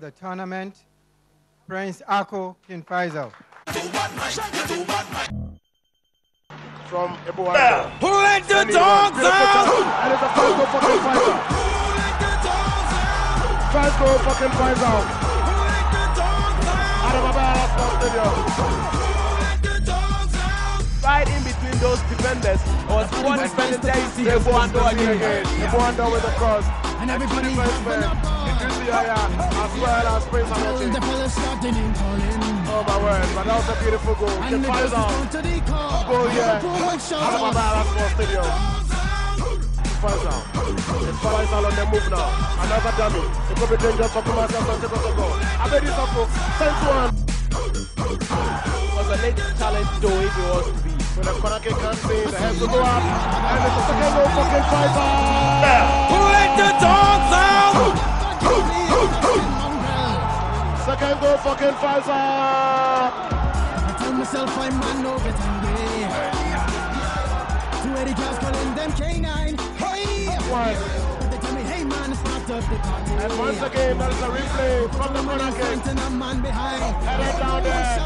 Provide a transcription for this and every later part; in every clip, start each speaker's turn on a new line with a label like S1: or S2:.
S1: the tournament, Prince Arkoh King Faisal.
S2: From Ebuanda.
S3: Who let the dogs out?
S2: And it's a first goal for King Faisal. First goal for King Faisal. Out of Abara Sports Stadium.
S3: Right in between those defenders was one defender there you see Ebuando again.
S2: Ebuanda with the cross.
S4: And everybody
S2: First man. As well as Prince
S4: the fellas starting in calling.
S2: Oh my word, but that was a beautiful goal.
S4: The just down the.
S2: Goal.
S4: Liverpool
S2: Out of
S4: out.
S2: Abara Sports Stadium. Faisal. It's on the move now. Another dummy. It could be dangerous for Kumasi and Santiago to go. Abedi Safo. Sent one.
S3: Was a late challenge though if it was to be.
S2: With a corner kick can be. The head to go up. And it's a second goal for Faisal.
S3: Who
S2: Second goal for King Faisal.
S4: I tell myself I'm man, no get angry. Two Eddie girls calling them K9. Hey!
S2: One.
S4: They tell me, hey man, it's not up the party.
S2: And once again, that is a replay from the corner kick.
S4: Front and a man behind.
S2: Headed down there.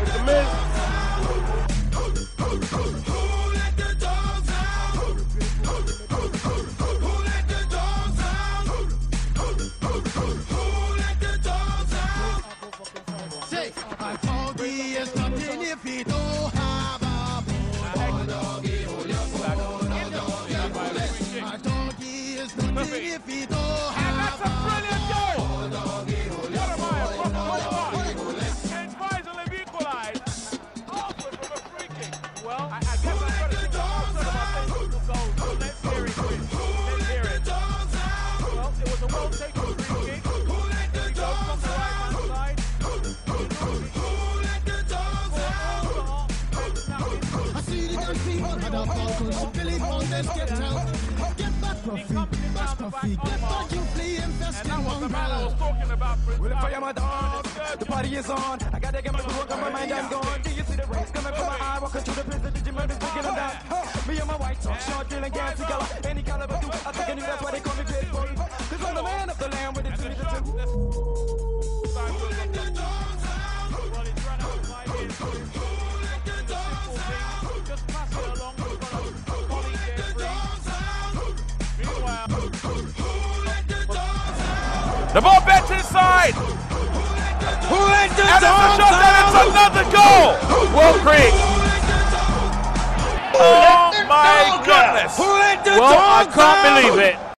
S2: It's a miss.
S4: Don't have a
S5: Brilliant goal! Halfway from a free kick. Well, I, guess I've got to think. Let's hear it. Let's hear it. Well, it was a well-taken free kick. The right-hand
S4: get. Get back for feet, back for feet, get back, you play, invest in
S5: And that was the man I was
S4: mongrel.
S5: talking about, Prince.
S6: Well, if I
S5: Albert.
S6: am a dog, the party is on. I gotta get my work on my mind, I'm gone. Do you see the rays coming from my eye? Walking through the prison, did you remember speaking of that? Me and my white talk, short, dealing gas together. Any caliber, do I think I knew that's why they call me Pitbull. Cause I'm the man of the land The
S7: ball.
S3: Who let the
S7: And it's a
S3: dogs
S7: shot and it's another goal. Will Creek. Oh my goodness.
S3: Who let the
S7: Well, I can't believe it.